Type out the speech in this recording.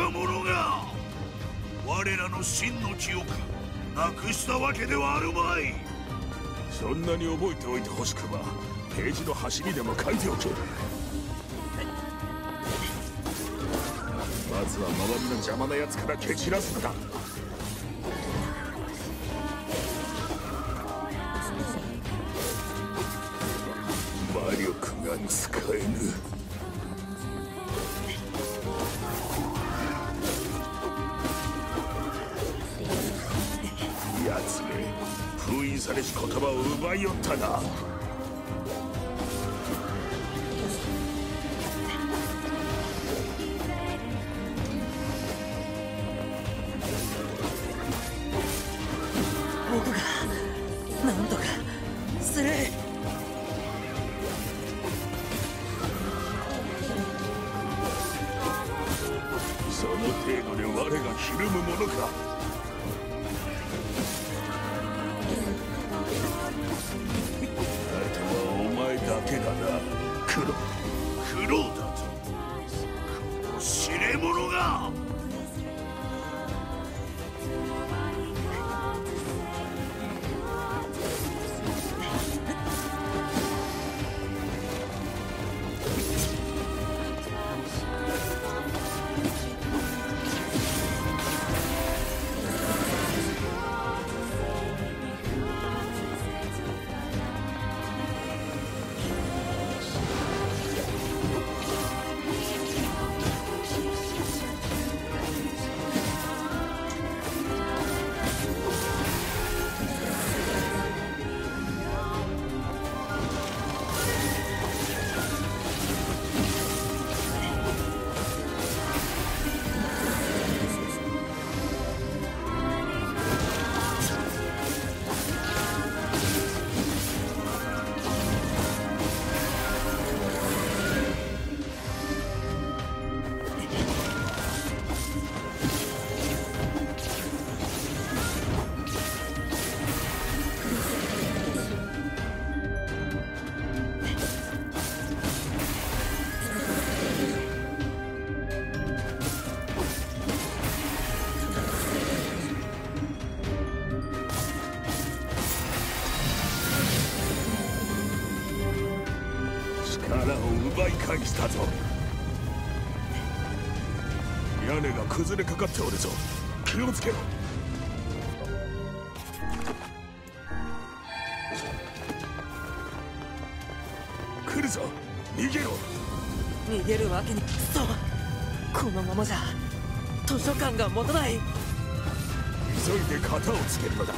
か者が我らの真の記憶なくしたわけではあるまい。そんなに覚えておいてほしくばページの端にでも書いておけ。まずは周りの邪魔な奴から蹴散らすのだ。魔力が使えぬ。されし言葉を奪いよったな僕が何とかする。その程度で我がひるむものかれ力を奪い返したぞ。屋根が崩れかかっておるぞ。気をつけろ。来るぞ。逃げろ。逃げるわけにそうこのままじゃ図書館が持たない。急いで型をつけるのだ